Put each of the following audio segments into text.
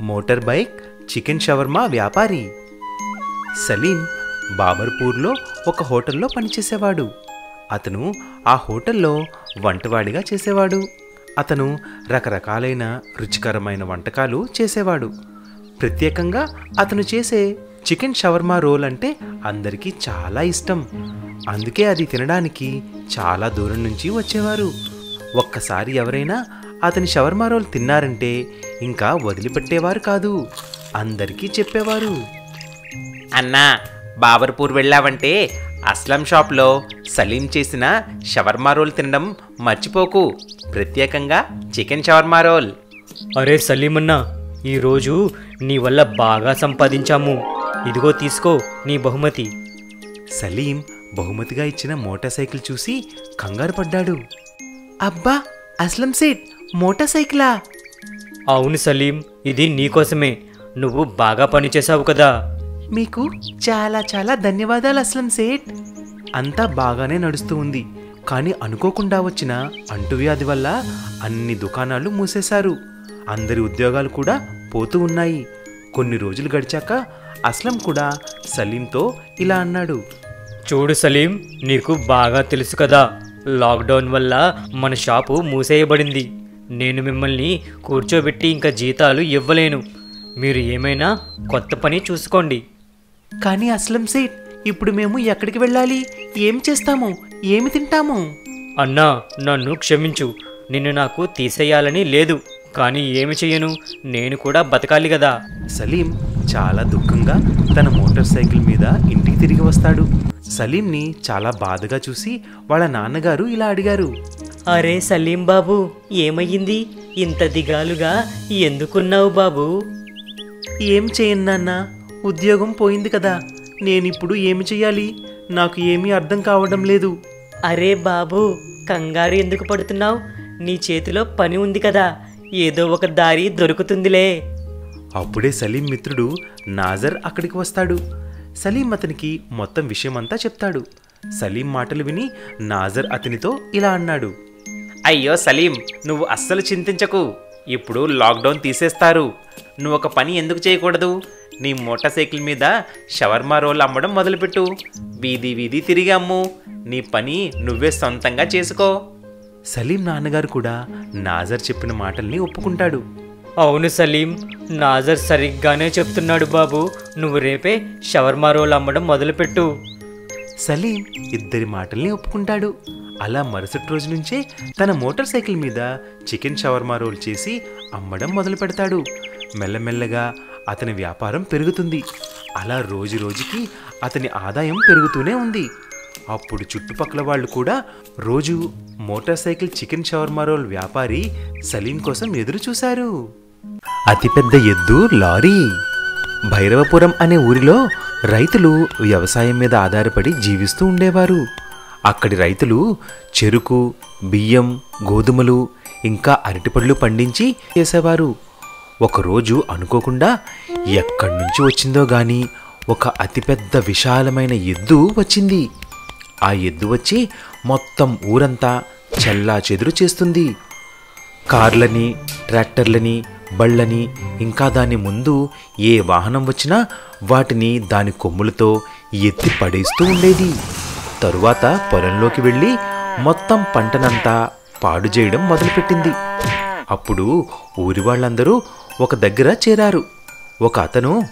Motor bike chicken shawarma వ్యాపారి. సలీం బాబర్పూర్లో ఒక హోటల్లో పనిచేసేవాడు. అతను ఆ హోటల్లో వంటవాడిగా చేసేవాడు. అతను రకరకాలైన రుచికరమైన వంటకాలు చేసేవాడు. ప్రత్యేకంగా అతను చేసే చికెన్ షవర్మా రోల్ అంటే అందరికీ చాలా ఇష్టం. అందుకే అది తినడానికి చాలా దూరం నుంచి వచ్చేవారు. ఒక్కసారి ఎవరైనా అతని షవర్మా రోల్ తిన్నారంటే ఇంకా వదిలిపెట్టేవారు కాదు. అందరికీ చెప్పేవారు. అన్నా బాబర్పూర్ వెళ్ళావంటే అస్లం షాప్లో సలీం చేసిన షవర్మా రోల్ తినడం మర్చిపోకు. ప్రత్యేకంగా చికెన్ షవర్మా రోల్ అరే సలీమన్నా ఈరోజు నీ వల్ల బాగా సంపాదించాము. ఇదిగో తీసుకో నీ బహుమతి. సలీం బహుమతిగా ఇచ్చిన మోటార్ సైకిల్ చూసి కంగారు పడ్డాడు. అబ్బా అస్లం సేట్ మోటార్ సైకిలా? అవును సలీం ఇది నీకోసమే నువ్వు బాగా పనిచేసావు కదా. మీకు చాలా చాలా ధన్యవాదాలు అస్లం సేట్ అంతా బాగానే నడుస్తూ ఉంది. కానీ అనుకోకుండా వచ్చిన అంటువ్యాధి వల్ల అన్ని దుకాణాలు మూసేశారు. అందరి ఉద్యోగాలు కూడా పోతూ ఉన్నాయి. కొన్ని రోజులు గడిచాక అస్లం కూడా సలీంతో ఇలా అన్నాడు. చూడు సలీం నీకు బాగా తెలుసు కదా. లాక్డౌన్ వల్ల మన షాపు మూసేయబడింది. నేను మిమ్మల్ని కూర్చోబెట్టి ఇంకా జీతాలు ఇవ్వలేను. మీరు ఏమైనా కొత్త పని చూసుకోండి. కానీ అస్లం సేట్ ఇప్పుడు మేము ఎక్కడికి వెళ్ళాలి? ఏం చేస్తాము? ఏమి తింటాము? అన్నా నన్ను క్షమించు. నిన్ను నాకు తీసేయాలని లేదు. కానీ ఏమి చెయ్యను నేను కూడా బతకాలి కదా. సలీం చాలా దుఃఖంగా తన మోటార్ సైకిల్ మీద ఇంటికి తిరిగి వస్తాడు. సలీంని చాలా బాధగా చూసి వాళ్ళ నాన్నగారు ఇలా అడిగారు. అరే సలీం బాబు ఏమయ్యింది? ఇంత దిగాలుగా ఎందుకున్నావు బాబు? ఏం చేయను నాన్న ఉద్యోగం పోయింది కదా. నేనిప్పుడు ఏమి చెయ్యాలి? నాకు ఏమీ అర్థం కావడం లేదు. అరే బాబు కంగారు ఎందుకు పడుతున్నావు? నీ చేతిలో పని ఉంది కదా. ఏదో ఒక దారి దొరుకుతుందిలే. అప్పుడే సలీం మిత్రుడు నాజర్ అక్కడికి వస్తాడు. సలీం అతనికి మొత్తం విషయమంతా చెప్తాడు. సలీం మాటలు విని నాజర్ అతనితో ఇలా అన్నాడు. అయ్యో సలీం నువ్వు అస్సలు చింతించకు. ఇప్పుడు లాక్డౌన్ తీసేస్తారు. నువ్వు ఒక పని ఎందుకు చేయకూడదు? నీ మోటార్ సైకిల్ మీద షవర్మా రోల్ అమ్మడం మొదలుపెట్టు. వీధి వీధి తిరిగి అమ్ము. నీ పని నువ్వే సొంతంగా చేసుకో. సలీం నాన్నగారు కూడా నాజర్ చెప్పిన మాటల్ని ఒప్పుకుంటాడు. అవును సలీం నాజర్ సరిగ్గానే చెప్తున్నాడు బాబు. నువ్వు రేపే షవర్మా రోల్ అమ్మడం మొదలుపెట్టు. సలీం ఇద్దరి మాటల్ని ఒప్పుకుంటాడు. అలా మరుసటి రోజు నుంచే తన మోటార్ సైకిల్ మీద చికెన్ షవర్మా రోల్ చేసి అమ్మడం మొదలు పెడతాడు మెల్లమెల్లగా అతని వ్యాపారం పెరుగుతుంది. అలా రోజు రోజుకి అతని ఆదాయం పెరుగుతూనే ఉంది. అప్పుడు చుట్టుపక్కల వాళ్ళు కూడా రోజు motorcycle chicken shawarma roll వ్యాపారి సలీం కోసం ఎదురు చూశారు అతిపెద్ద ఎద్దు లారీ. భైరవపురం అనే ఊరిలో రైతులు వ్యవసాయం మీద ఆధారపడి జీవిస్తూ ఉండేవారు. అక్కడి రైతులు చెరుకు బియ్యం గోధుమలు ఇంకా అరటిపళ్ళు పండించి చేసేవారు. ఒకరోజు అనుకోకుండా ఎక్కడి నుంచి వచ్చిందో గాని ఒక అతిపెద్ద విశాలమైన ఎద్దు వచ్చింది. ఆ ఎద్దు వచ్చి మొత్తం ఊరంతా చెల్లా చెదురు చేస్తుంది. కార్లని ట్రాక్టర్లని బళ్ళని ఇంకా దాని ముందు ఏ వాహనం వచ్చినా వాటిని దాని కొమ్ములతో ఎత్తి పడేస్తూ ఉండేది. తరువాత పొలంలోకి వెళ్ళి మొత్తం పంటనంతా పాడు చేయడం మొదలుపెట్టింది. అప్పుడు ఊరి వాళ్ళందరూ ఒక దగ్గర చేరారు. ఒక అతను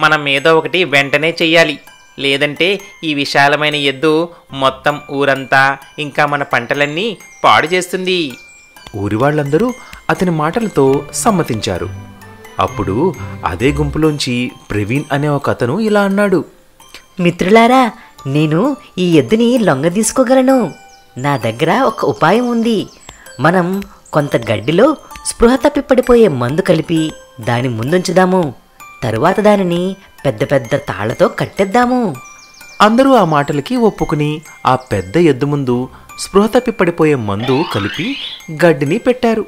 మనం ఏదో ఒకటి వెంటనే చెయ్యాలి. లేదంటే ఈ విశాలమైన ఎద్దు మొత్తం ఊరంతా ఇంకా మన పంటలన్నీ పాడు చేస్తుంది. ఊరి వాళ్ళందరూ అతని మాటలతో సమ్మతించారు. అప్పుడు అదే గుంపులోంచి ప్రవీణ్ అనే ఒక అతను ఇలా అన్నాడు. మిత్రులారా నేను ఈ ఎద్దుని లొంగ తీసుకోగలను. నా దగ్గర ఒక ఉపాయం ఉంది. మనం కొంత గడ్డిలో స్పృహ తప్పి పడిపోయే మందు కలిపి దాని ముందుంచుదాము. తరువాత దానిని పెద్ద పెద్ద తాళ్ళతో కట్టేద్దాము. అందరూ ఆ మాటలకి ఒప్పుకుని ఆ పెద్ద ఎద్దు ముందు స్పృహ తప్పి పడిపోయే మందు కలిపి గడ్డిని పెట్టారు.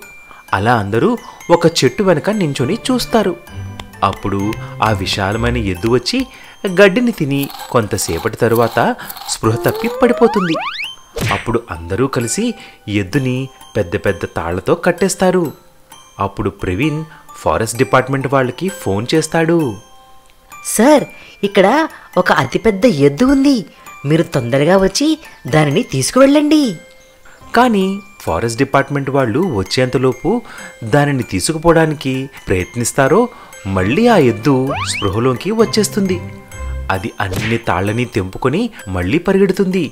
అలా అందరూ ఒక చెట్టు వెనక నించొని చూస్తారు. అప్పుడు ఆ విశాలమైన ఎద్దు వచ్చి గడ్డిని తిని కొంతసేపటి తరువాత స్పృహ తప్పి పడిపోతుంది. అప్పుడు అందరూ కలిసి ఎద్దుని పెద్ద పెద్ద తాళ్ళతో కట్టేస్తారు. అప్పుడు ప్రవీణ్ ఫారెస్ట్ డిపార్ట్మెంట్ వాళ్ళకి ఫోన్ చేస్తాడు. సార్ ఇక్కడ ఒక అతిపెద్ద ఎద్దు ఉంది. మీరు తొందరగా వచ్చి దానిని తీసుకువెళ్ళండి. కానీ ఫారెస్ట్ డిపార్ట్మెంట్ వాళ్ళు వచ్చేంతలోపు దానిని తీసుకుపోవడానికి ప్రయత్నిస్తారో మళ్ళీ ఆ ఎద్దు స్పృహలోకి వచ్చేస్తుంది. అది అన్ని తాళ్ళని తెంపుకొని మళ్ళీ పరిగెడుతుంది.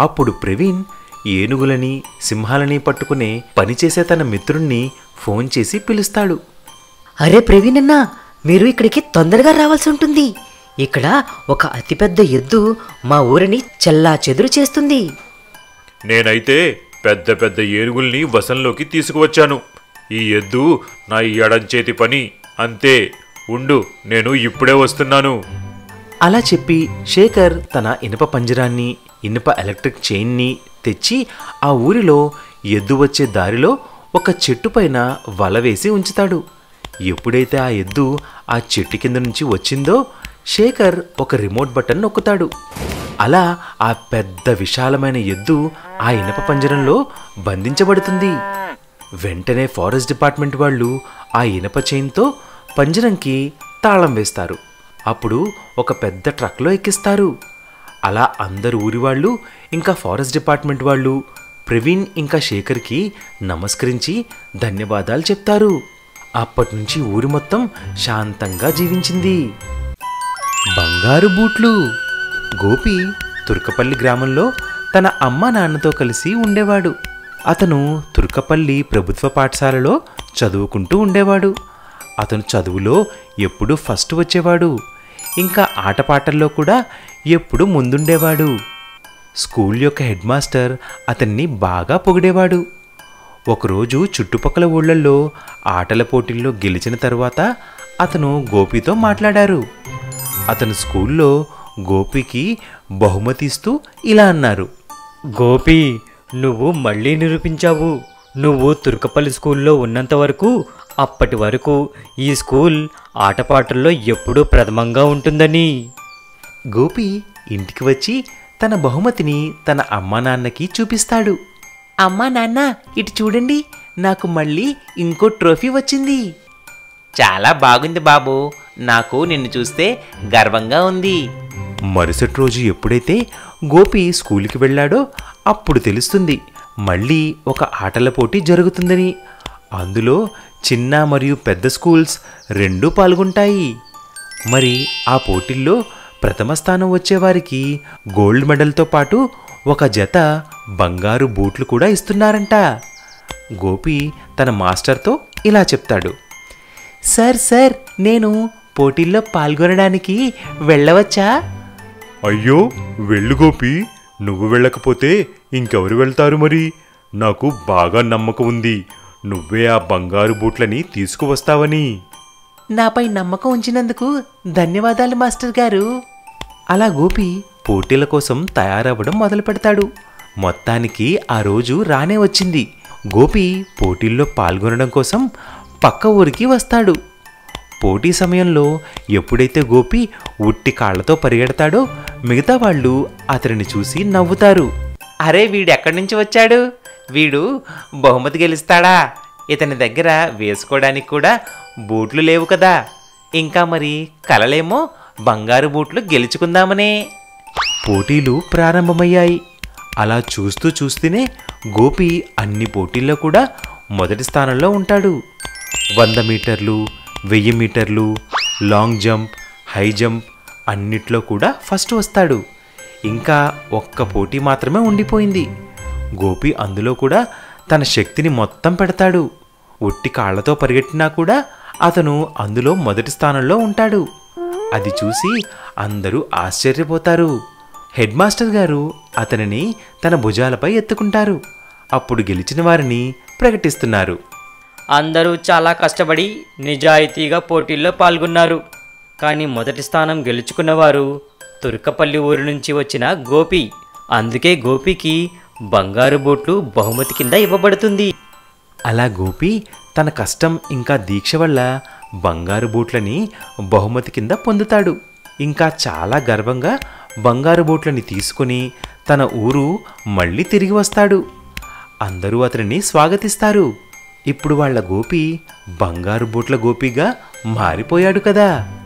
అప్పుడు ప్రవీణ్ ఏనుగులని సింహాలని పట్టుకునే పనిచేసే తన మిత్రుణ్ణి ఫోన్ చేసి పిలుస్తాడు. అరే ప్రవీణ్ అన్న మీరు ఇక్కడికి తొందరగా రావాల్సి ఉంటుంది. ఇక్కడ ఒక అతిపెద్ద ఎద్దు మా ఊరిని చెల్లా చెదురు చేస్తుంది. నేనైతే పెద్ద పెద్ద ఏనుగుల్ని వశంలోకి తీసుకువచ్చాను. ఈ ఎద్దు నా ఎడంచేతి పని. అంతే. ఉండు నేను ఇప్పుడే వస్తున్నాను. అలా చెప్పి శేఖర్ తన ఇనుప పంజరాన్ని ఇనుప ఎలక్ట్రిక్ చైన్ని తెచ్చి ఆ ఊరిలో ఎద్దు వచ్చే దారిలో ఒక చెట్టు పైన వల వేసి ఉంచుతాడు. ఎప్పుడైతే ఆ ఎద్దు ఆ చెట్టు కింద నుంచి వచ్చిందో శేఖర్ ఒక రిమోట్ బటన్ నొక్కుతాడు. అలా ఆ పెద్ద విశాలమైన ఎద్దు ఆ ఇనప పంజరంలో బంధించబడుతుంది. వెంటనే ఫారెస్ట్ డిపార్ట్మెంట్ వాళ్ళు ఆ ఇనప చైన్తో పంజరంకి తాళం వేస్తారు. అప్పుడు ఒక పెద్ద ట్రక్లో ఎక్కిస్తారు. అలా అందరు ఊరి వాళ్ళు ఇంకా ఫారెస్ట్ డిపార్ట్మెంట్ వాళ్ళు ప్రవీణ్ ఇంకా శేఖర్కి నమస్కరించి ధన్యవాదాలు చెప్తారు. అప్పటి నుంచి ఊరి మొత్తం శాంతంగా జీవించింది. బంగారు బూట్లు. గోపి తుర్కపల్లి గ్రామంలో తన అమ్మ నాన్నతో కలిసి ఉండేవాడు. అతను తుర్కపల్లి ప్రభుత్వ పాఠశాలలో చదువుకుంటూ ఉండేవాడు. అతను చదువులో ఎప్పుడూ ఫస్ట్ వచ్చేవాడు. ఇంకా ఆటపాటల్లో కూడా ఎప్పుడూ ముందుండేవాడు. స్కూల్ యొక్క హెడ్ మాస్టర్ అతన్ని బాగా పొగిడేవాడు. ఒకరోజు చుట్టుపక్కల ఊళ్ళల్లో ఆటల పోటీల్లో గెలిచిన తర్వాత అతను గోపితో మాట్లాడారు. అతను స్కూల్లో గోపికి బహుమతి ఇస్తూ ఇలా అన్నారు. గోపి నువ్వు మళ్ళీ నిరూపించావు. నువ్వు తుర్కపల్లి స్కూల్లో ఉన్నంత వరకు అప్పటి వరకు ఈ స్కూల్ ఆటపాటల్లో ఎప్పుడూ ప్రథమంగా ఉంటుందని. గోపి ఇంటికి వచ్చి తన బహుమతిని తన అమ్మా నాన్నకి చూపిస్తాడు. అమ్మా నాన్న ఇటు చూడండి నాకు మళ్ళీ ఇంకో ట్రోఫీ వచ్చింది. చాలా బాగుంది బాబు నాకు నిన్ను చూస్తే గర్వంగా ఉంది. మరుసటి రోజు ఎప్పుడైతే గోపి స్కూల్కి వెళ్ళాడో అప్పుడు తెలుస్తుంది మళ్ళీ ఒక ఆటల పోటీ జరుగుతుందని. అందులో చిన్న మరియు పెద్ద స్కూల్స్ రెండూ పాల్గొంటాయి. మరి ఆ పోటీల్లో ప్రథమ స్థానం వచ్చేవారికి గోల్డ్ మెడల్తో పాటు ఒక జత బంగారు బూట్లు కూడా ఇస్తున్నారంట. గోపి తన మాస్టర్తో ఇలా చెప్తాడు సార్ సార్ నేను పోటీల్లో పాల్గొనడానికి వెళ్ళవచ్చా? అయ్యో వెళ్ళు గోపి. నువ్వు వెళ్ళకపోతే ఇంకెవరు వెళ్తారు మరి? నాకు బాగా నమ్మకం ఉంది. నువ్వే ఆ బంగారు బూట్లని తీసుకువస్తావని. నాపై నమ్మకం ఉంచినందుకు ధన్యవాదాలు మాస్టర్ గారు. అలా గోపి పోటీల కోసం తయారవ్వడం మొదలు పెడతాడు. మొత్తానికి ఆ రోజు రానే వచ్చింది. గోపి పోటీల్లో పాల్గొనడం కోసం పక్క ఊరికి వస్తాడు. పోటీ సమయంలో ఎప్పుడైతే గోపి ఉట్టి కాళ్ళతో పరిగెడతాడో మిగతా వాళ్ళు అతనిని చూసి నవ్వుతారు. అరే వీడు ఎక్కడి నుంచి వచ్చాడు? వీడు బహుమతి గెలుస్తాడా? ఇతని దగ్గర వేసుకోవడానికి కూడా బూట్లు లేవు కదా. ఇంకా మరి కలలేమో బంగారు బూట్లు గెలుచుకుందామనే. పోటీలు ప్రారంభమయ్యాయి. అలా చూస్తూ చూస్తూనే గోపి అన్ని పోటీల్లో కూడా మొదటి స్థానంలో ఉంటాడు. వంద మీటర్లు వెయ్యి మీటర్లు లాంగ్ జంప్ హై జంప్ అన్నిట్లో కూడా ఫస్ట్ వస్తాడు. ఇంకా ఒక్క పోటీ మాత్రమే ఉండిపోయింది. గోపి అందులో కూడా తన శక్తిని మొత్తం పెడతాడు. ఒట్టి కాళ్ళతో పరిగెట్టినా కూడా అతను అందులో మొదటి స్థానంలో ఉంటాడు. అది చూసి అందరూ ఆశ్చర్యపోతారు. హెడ్ మాస్టర్ గారు అతనిని తన భుజాలపై ఎత్తుకుంటారు. అప్పుడు గెలిచిన వారిని ప్రకటిస్తున్నారు. అందరూ చాలా కష్టపడి నిజాయితీగా పోటీల్లో పాల్గొన్నారు. కానీ మొదటి స్థానం గెలుచుకున్నవారు తుర్కపల్లి ఊరి నుంచి వచ్చిన గోపి. అందుకే గోపికి బంగారు బూట్లు బహుమతి కింద ఇవ్వబడుతుంది. అలా గోపి తన కష్టం ఇంకా దీక్ష వల్ల బంగారు బూట్లని బహుమతి కింద పొందుతాడు. ఇంకా చాలా గర్వంగా బంగారు బూట్లని తీసుకుని తన ఊరు మళ్ళీ తిరిగి వస్తాడు. అందరూ అతనిని స్వాగతిస్తారు. ఇప్పుడు వాళ్ళ గోపి బంగారు బూట్ల గోపిగా మారిపోయాడు కదా.